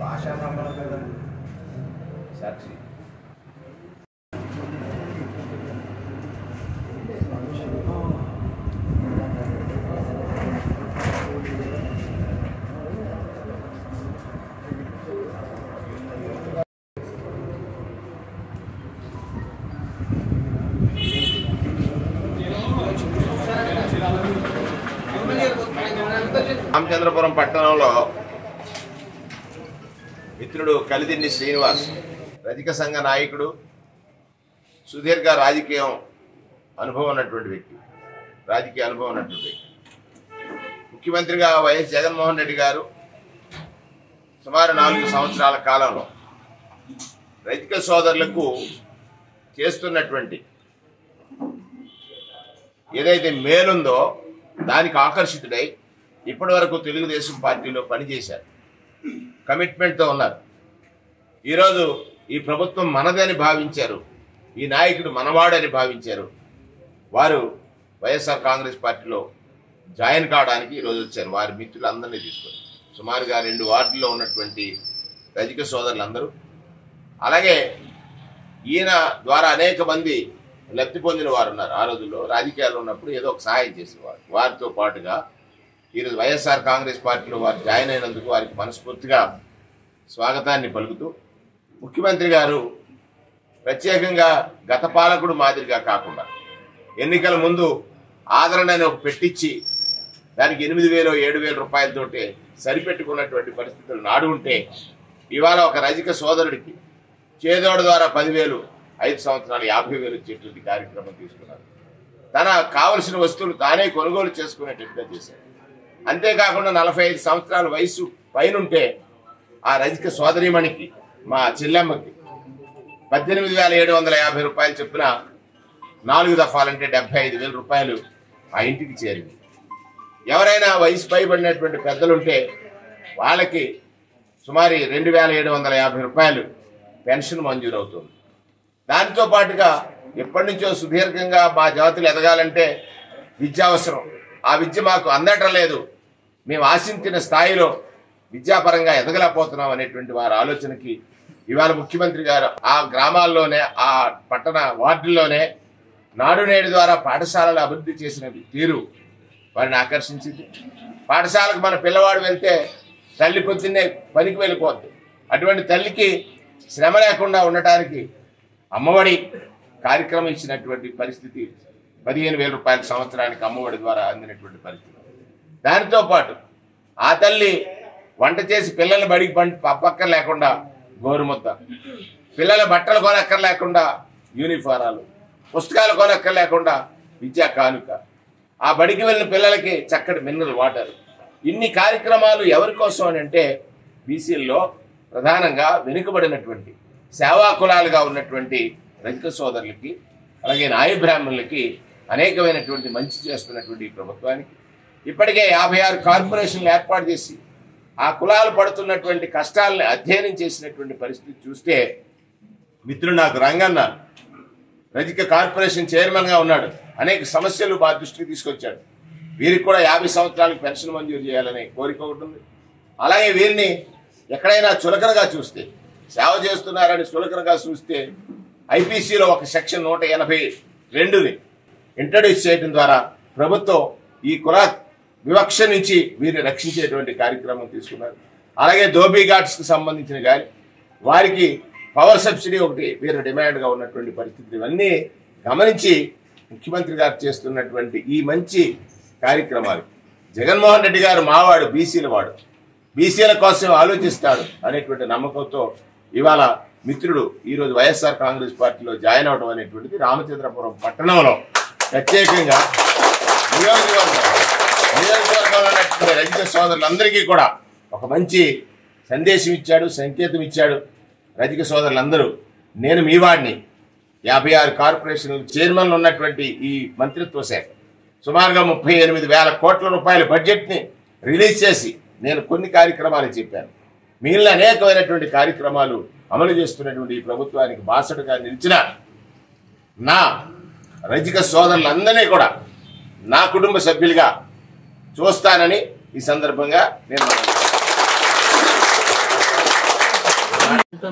భాష సాక్షి రామచంద్రపురం పట్టణంలో మిత్రుడు కలిదిండి శ్రీనివాస్ రజక సంఘ నాయకుడు సుదీర్ఘ రాజకీయం అనుభవం ఉన్నటువంటి వ్యక్తి. రాజకీయ అనుభవం ఉన్నటువంటి వ్యక్తి. ముఖ్యమంత్రిగా వైఎస్ జగన్మోహన్ రెడ్డి గారు సుమారు నాలుగు సంవత్సరాల కాలంలో రైతిక సోదరులకు చేస్తున్నటువంటి ఏదైతే మేలుందో దానికి ఆకర్షితుడై ఇప్పటి వరకు తెలుగుదేశం పార్టీలో పనిచేశారు. కమిట్మెంట్తో ఉన్నారు. ఈరోజు ఈ ప్రభుత్వం మనదని భావించారు. ఈ నాయకుడు మనవాడని భావించారు. వారు వైఎస్ఆర్ కాంగ్రెస్ పార్టీలో జాయిన్ కావడానికి ఈరోజు వచ్చారు. వారి మిత్రులందరినీ తీసుకొని. సుమారుగా రెండు వార్డుల్లో ఉన్నటువంటి రజక సోదరులందరూ. అలాగే ఈయన ద్వారా అనేక మంది లబ్ధి పొందిన వారు ఉన్నారు. ఆ రోజుల్లో రాజకీయాల్లో ఉన్నప్పుడు ఏదో ఒక సహాయం చేసేవారు. వారితో పాటుగా ఈరోజు వైఎస్ఆర్ కాంగ్రెస్ పార్టీలో వారు జాయిన్ అయినందుకు వారికి మనస్ఫూర్తిగా స్వాగతాన్ని పలుకుతూ ముఖ్యమంత్రి గారు ప్రత్యేకంగా గత పాలకుడు మాదిరిగా కాకుండా ఎన్నికల ముందు ఆదరణ అని ఒక పెట్టించి దానికి ఎనిమిది వేలు ఏడు వేల రూపాయలతోటి సరిపెట్టుకున్నటువంటి పరిస్థితులు నాడు ఉంటే ఇవాళ ఒక రజక సోదరుడికి చేదోడు ద్వారా పదివేలు ఐదు సంవత్సరాలు యాభై వేలు ఇచ్చేటువంటి కార్యక్రమం తీసుకున్నారు. తన కావలసిన వస్తువులు తానే కొనుగోలు చేసుకునేటట్టుగా చేశారు అంతేకాకుండా నలభై ఐదు సంవత్సరాల వయసు పైనుంటే ఆ రజక సోదరిమణికి మా చెల్లెమ్మకి పద్దెనిమిది వేల ఏడు వందల యాభై రూపాయలు చొప్పున నాలుగు దఫాలంటే డెబ్బై ఐదు వేల రూపాయలు ఆ ఇంటికి చేరింది. ఎవరైనా వయసు పైబడినటువంటి పెద్దలుంటే వాళ్ళకి సుమారు రెండు వేల ఏడు వందల యాభై రూపాయలు పెన్షన్ మంజూరు అవుతుంది దానితో పాటుగా ఎప్పటి నుంచో సుదీర్ఘంగా మా జాతులు ఎదగాలంటే విద్య అవసరం. ఆ విద్య మాకు అందటం లేదు. మేము ఆశించిన స్థాయిలో విద్యాపరంగా ఎదగలేకపోతున్నాం అనేటువంటి వారి ఆలోచనకి ఇవాళ ముఖ్యమంత్రి గారు ఆ గ్రామాల్లోనే ఆ పట్టణ వార్డుల్లోనే నాడు నేడు ద్వారా పాఠశాలలు అభివృద్ధి చేసిన తీరు వారిని ఆకర్షించింది. పాఠశాలకు మన పిల్లవాడు వెళ్తే తల్లి పొద్దున్నే పనికి వెళ్ళిపోద్ది. అటువంటి తల్లికి శ్రమ లేకుండా ఉండటానికి అమ్మఒడి కార్యక్రమం ఇచ్చినటువంటి పరిస్థితి పదిహేను వేల రూపాయల సంవత్సరానికి అమ్మఒడి ద్వారా అందినటువంటి పరిస్థితి. దానితో పాటు ఆ తల్లి వంట చేసి పిల్లల్ని బడికి పండి లేకుండా గోరుముద్ద. పిల్లల బట్టలు కొనక్కర్ లేకుండా యూనిఫారాలు పుస్తకాలు కొనక్కర్ లేకుండా విద్యా కానుక. ఆ బడికి వెళ్ళిన పిల్లలకి చక్కటి మినరల్ వాటర్. ఇన్ని కార్యక్రమాలు ఎవరి కోసం అని అంటే బీసీల్లో ప్రధానంగా వెనుకబడినటువంటి సేవా కులాలుగా ఉన్నటువంటి రజక సోదరులకి అలాగే నాయ బ్రాహ్మణులకి అనేకమైనటువంటి మంచి చేస్తున్నటువంటి ప్రభుత్వానికి. ఇప్పటికే యాభై ఆరు కార్పొరేషన్లు ఏర్పాటు చేసి ఆ కులాలు పడుతున్నటువంటి కష్టాలని అధ్యయనం చేసినటువంటి పరిస్థితి చూస్తే మిత్రుడు నాకు రంగన్న రజిక కార్పొరేషన్ చైర్మన్గా ఉన్నాడు. అనేక సమస్యలు మా దృష్టికి తీసుకొచ్చాడు. వీరికి కూడా యాభై సంవత్సరాలకు పెన్షన్ మంజూరు చేయాలనే కోరిక ఒకటి ఉంది. అలాగే వీరిని ఎక్కడైనా చులకనగా చూస్తే సేవ చేస్తున్నారని చులకనగా చూస్తే ఐపీసీలో ఒక సెక్షన్ నూట ఎనభై రెండుని ఇంట్రడ్యూస్ చేయడం ద్వారా ప్రభుత్వం ఈ కులా వివక్ష నుంచి వీరిని రక్షించేటువంటి కార్యక్రమం తీసుకున్నారు. అలాగే ధోబీ ఘాట్స్కి సంబంధించిన కానీ వారికి పవర్ సబ్సిడీ ఒకటి వీరు డిమాండ్గా ఉన్నటువంటి పరిస్థితులు ఇవన్నీ గమనించి ముఖ్యమంత్రి గారు చేస్తున్నటువంటి ఈ మంచి కార్యక్రమాలు. జగన్మోహన్ రెడ్డి గారు మావాడు బీసీల వాడు. బీసీల కోసం ఆలోచిస్తాడు అనేటువంటి నమ్మకంతో ఇవాళ మిత్రుడు ఈరోజు వైఎస్ఆర్ కాంగ్రెస్ పార్టీలో జాయిన్ అవడం అనేటువంటిది రామచంద్రపురం పట్టణంలో ప్రత్యేకంగా నియోజకవర్గం. నియోజకవర్గంలో ఉన్నటువంటి రజిత సోదరులందరికీ కూడా ఒక మంచి సందేశం ఇచ్చాడు సంకేతం ఇచ్చాడు రజిక సోదరులందరూ. నేను మీ వాడిని. యాభై ఆరు కార్పొరేషన్లు చైర్మన్లు ఉన్నటువంటి ఈ మంత్రిత్వ శాఖ సుమారుగా ముప్పై ఎనిమిది వేల కోట్ల రూపాయల బడ్జెట్ని రిలీజ్ చేసి నేను కొన్ని కార్యక్రమాలు చెప్పాను. మిగిలిన అనేకమైనటువంటి కార్యక్రమాలు అమలు చేస్తున్నటువంటి ఈ ప్రభుత్వానికి బాసటగా నిలిచిన నా రజిక సోదరులందరినీ కూడా నా కుటుంబ సభ్యులుగా చూస్తానని ఈ సందర్భంగా నేను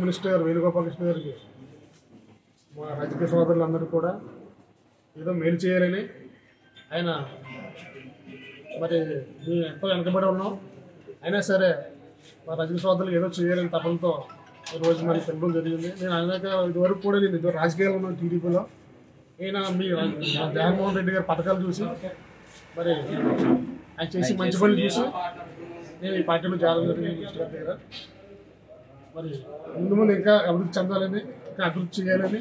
మినిస్టర్ వేణుగోపాలకృష్ణ గారికి మా రాజకీయ సోదరులందరూ కూడా ఏదో మేలు చేయాలని ఆయన మరి మేము ఎంతో వెనకబడి ఉన్నాం. అయినా సరే మా రాజకీయ సోదరులు ఏదో చేయాలని తపనతో ఈ రోజు మరి పెంపడం జరిగింది. నేను అనేక ఇదివరకు కూడా నేను ఇదో రాజకీయాలు ఉన్నాను టీడీపీలో. ఈయన మీ జగన్మోహన్ రెడ్డి గారి పథకాలు చూసి మరి ఆయన చేసి మంచి పనులు చూసి. నేను ఈ పార్టీలో దగ్గర మరి ముందు ముందు ఇంకా అభివృద్ధి చెందాలని ఇంకా అభివృద్ధి చేయాలని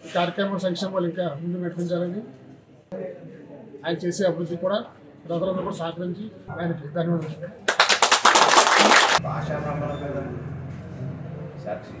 ఈ కార్యక్రమం సంక్షేమాలు ఇంకా ముందు నడిపించాలని ఆయన చేసే అభివృద్ధి కూడా ప్రజలందరూ కూడా సహకరించి ఆయనకి ధన్యవాదాలు. సాక్షి.